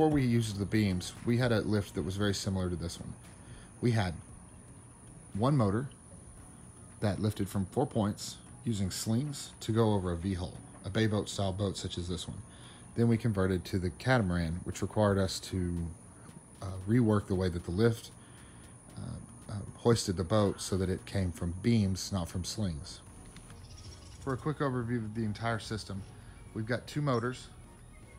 before we used the beams, we had a lift that was very similar to this one. We had one motor that lifted from four points using slings to go over a V-hull, a bay boat style boat such as this one. Then we converted to the catamaran, which required us to uh, rework the way that the lift uh, uh, hoisted the boat so that it came from beams, not from slings. For a quick overview of the entire system, we've got two motors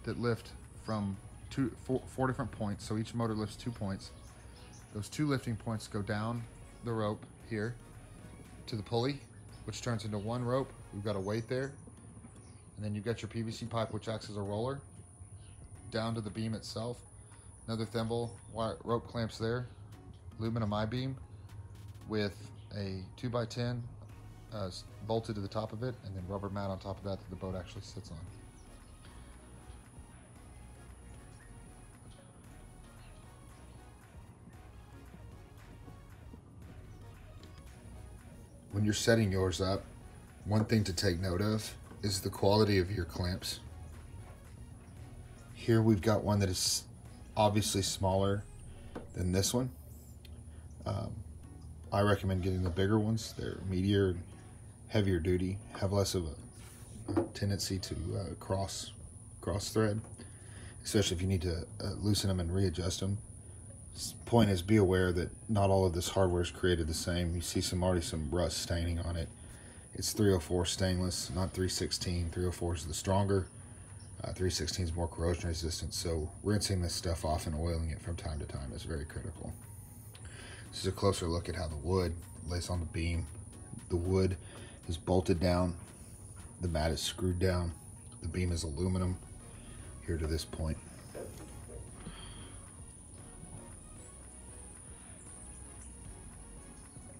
that lift from two, four, four different points. So each motor lifts two points. Those two lifting points go down the rope here to the pulley, which turns into one rope. We've got a weight there. And then you've got your PVC pipe, which acts as a roller down to the beam itself. Another thimble, wire, rope clamps there, aluminum I-beam with a 2x10 uh, bolted to the top of it, and then rubber mat on top of that that the boat actually sits on. When you're setting yours up, one thing to take note of is the quality of your clamps. Here we've got one that is obviously smaller than this one. Um, I recommend getting the bigger ones. They're meatier, heavier duty, have less of a, a tendency to uh, cross cross thread, especially if you need to uh, loosen them and readjust them. Point is, be aware that not all of this hardware is created the same. You see some already some rust staining on it. It's 304 stainless, not 316. 304 is the stronger. Uh, 316 is more corrosion resistant, so rinsing this stuff off and oiling it from time to time is very critical. This is a closer look at how the wood lays on the beam. The wood is bolted down, the mat is screwed down, the beam is aluminum here to this point.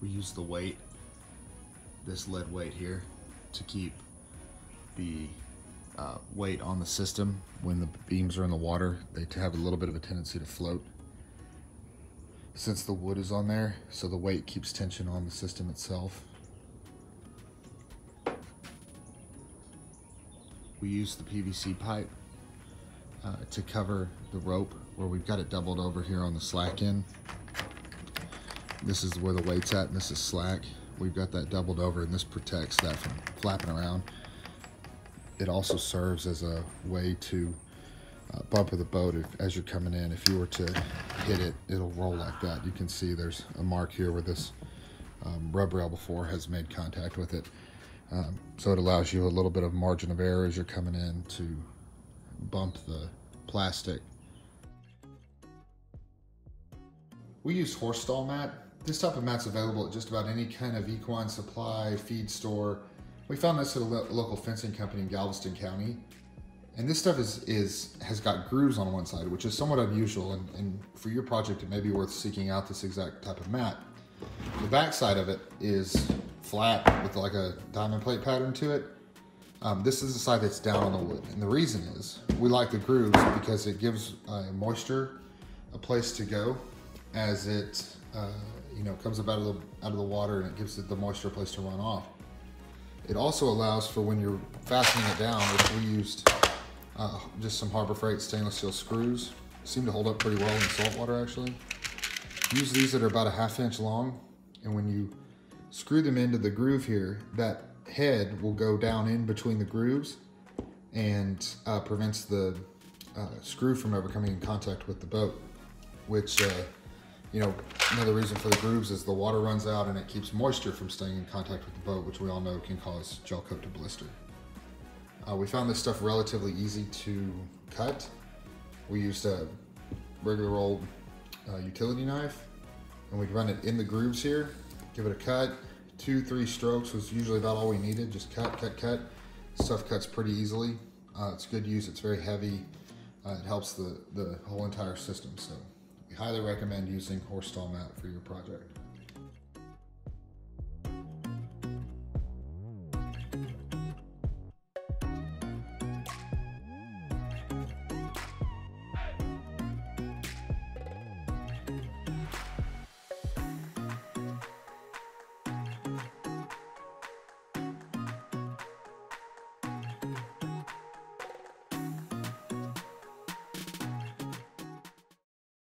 We use the weight, this lead weight here, to keep the uh, weight on the system when the beams are in the water. They have a little bit of a tendency to float since the wood is on there, so the weight keeps tension on the system itself. We use the PVC pipe uh, to cover the rope where we've got it doubled over here on the slack end. This is where the weight's at and this is slack. We've got that doubled over and this protects that from flapping around. It also serves as a way to uh, bump of the boat if, as you're coming in. If you were to hit it, it'll roll like that. You can see there's a mark here where this um, rub rail before has made contact with it. Um, so it allows you a little bit of margin of error as you're coming in to bump the plastic. We use horse stall mat. This type of mat's available at just about any kind of equine supply, feed store. We found this at a lo local fencing company in Galveston County. And this stuff is, is has got grooves on one side, which is somewhat unusual. And, and for your project, it may be worth seeking out this exact type of mat. The back side of it is flat with like a diamond plate pattern to it. Um, this is the side that's down on the wood. And the reason is we like the grooves because it gives uh, moisture a place to go as it uh, you know comes up out of the out of the water and it gives it the moisture place to run off. It also allows for when you're fastening it down, we used uh, just some Harbor Freight stainless steel screws. Seem to hold up pretty well in salt water actually. Use these that are about a half inch long and when you screw them into the groove here, that head will go down in between the grooves and uh, prevents the uh, screw from ever coming in contact with the boat, which, uh, you know, another reason for the grooves is the water runs out and it keeps moisture from staying in contact with the boat, which we all know can cause gel coat to blister. Uh, we found this stuff relatively easy to cut. We used a regular old uh, utility knife and we'd run it in the grooves here, give it a cut. Two, three strokes was usually about all we needed. Just cut, cut, cut. Stuff cuts pretty easily. Uh, it's good use. It's very heavy. Uh, it helps the, the whole entire system. So we highly recommend using horse stall mat for your project.